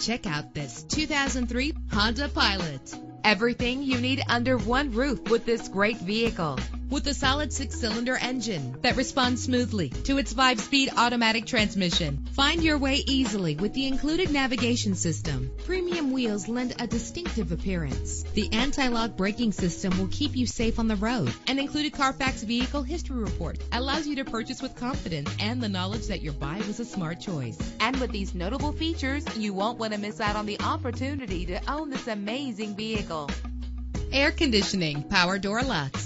Check out this 2003 Honda Pilot. Everything you need under one roof with this great vehicle. With a solid six cylinder engine that responds smoothly to its five speed automatic transmission. Find your way easily with the included navigation system. Premium wheels lend a distinctive appearance. The anti lock braking system will keep you safe on the road. An included Carfax vehicle history report allows you to purchase with confidence and the knowledge that your buy was a smart choice. And with these notable features, you won't want to miss out on the opportunity to own this amazing vehicle. Air conditioning, power door locks,